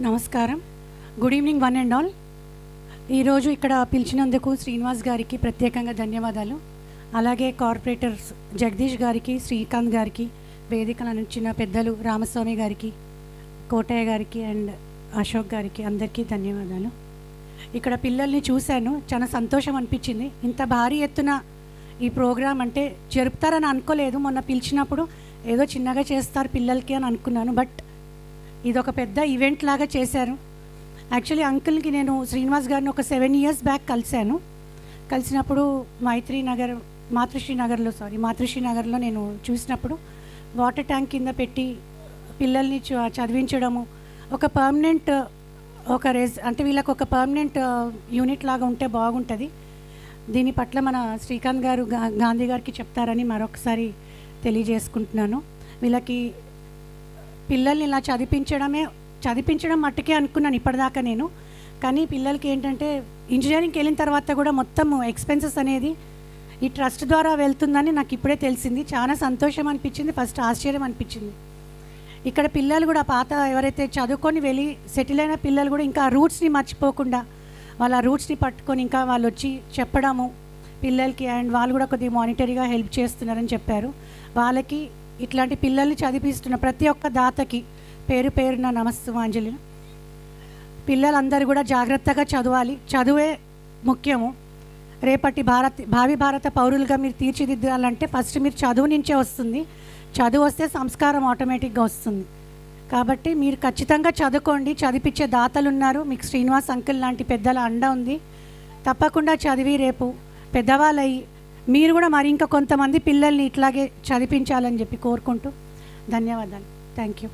నమస్కారం. Good evening one and all ఈరోజు ఇక్కడ పిలిచినందుకు శ్రీనివాస్ గారికి ప్రత్యేకంగా ధన్యవాదాలు. అలాగే కార్పొరేటర్స్ జగదీష్ గారికి శ్రీకాంత్ గారికి వేదికల నుంచిన పెద్దలు రామస్వామి గారికి కోటయ్య గారికి అండ్ అశోక్ గారికి అందరికీ ధన్యవాదాలు. ఇక్కడ పిల్లల్ని చూశాను చాలా సంతోషం అనిపించింది. ఇంత భారీ ఎత్తున ఈ ప్రోగ్రాం అంటే జరుపుతారని అనుకోలేదు. మొన్న పిలిచినప్పుడు ఏదో చిన్నగా చేస్తారు పిల్లలకి అని అనుకున్నాను. బట్ ఇది ఒక పెద్ద ఈవెంట్ లాగా చేశారు. యాక్చువల్లీ అంకుల్కి నేను శ్రీనివాస్ గారిని ఒక సెవెన్ ఇయర్స్ బ్యాక్ కలిశాను. కలిసినప్పుడు మైత్రి నగర్ మాతృశ్రీ నగర్లో సారీ మాతృశ్రీ నగర్లో నేను చూసినప్పుడు వాటర్ ట్యాంక్ కింద పెట్టి పిల్లల్ని చ- చదివించడము ఒక పర్మనెంట్ ఒక రెజ్ అంటే వీళ్ళకి ఒక పర్మనెంట్ యూనిట్ లాగా ఉంటే బాగుంటుంది. దీని పట్ల మన శ్రీకాంత్ గారు గాంధీ గారికి చెప్తారని మరొకసారి తెలియజేసుకుంటున్నాను. వీళ్ళకి పిల్లల్ని ఇలా చదివించడమే చదివించడం మట్టుకే అనుకున్నాను ఇప్పటిదాకా నేను. కానీ పిల్లలకి ఏంటంటే ఇంజనీరింగ్కి వెళ్ళిన తర్వాత కూడా మొత్తం ఎక్స్పెన్సెస్ అనేది ఈ ట్రస్ట్ ద్వారా వెళ్తుందని నాకు ఇప్పుడే తెలిసింది. చాలా సంతోషం అనిపించింది ఫస్ట్ ఆశ్చర్యం అనిపించింది. ఇక్కడ పిల్లలు కూడా పాత ఎవరైతే చదువుకొని వెళ్ళి సెటిల్ అయిన పిల్లలు కూడా ఇంకా రూట్స్ని మర్చిపోకుండా వాళ్ళ రూట్స్ని పట్టుకొని ఇంకా వాళ్ళు వచ్చి చెప్పడము పిల్లలకి అండ్ వాళ్ళు కూడా కొద్దిగా మానిటరీగా హెల్ప్ చేస్తున్నారని చెప్పారు. వాళ్ళకి ఇట్లాంటి పిల్లల్ని చదివిస్తున్న ప్రతి ఒక్క దాతకి పేరు పేరున నమస్తమాంజలి పిల్లలందరూ కూడా జాగ్రత్తగా చదవాలి. చదువే ముఖ్యము. రేపటి భారత్ భావి భారత పౌరులుగా మీరు తీర్చిదిద్దాలంటే ఫస్ట్ మీరు చదువు నుంచే వస్తుంది. చదువు వస్తే సంస్కారం ఆటోమేటిక్గా వస్తుంది. కాబట్టి మీరు ఖచ్చితంగా చదువుకోండి. చదివించే దాతలు ఉన్నారు మీకు శ్రీనివాస్ అంకుల్ లాంటి పెద్దల అండ ఉంది. తప్పకుండా చదివి రేపు పెద్దవాళ్ళయి మీరు కూడా మరి ఇంకా కొంతమంది పిల్లల్ని ఇట్లాగే చదివించాలని చెప్పి కోరుకుంటూ ధన్యవాదాలు. Thank you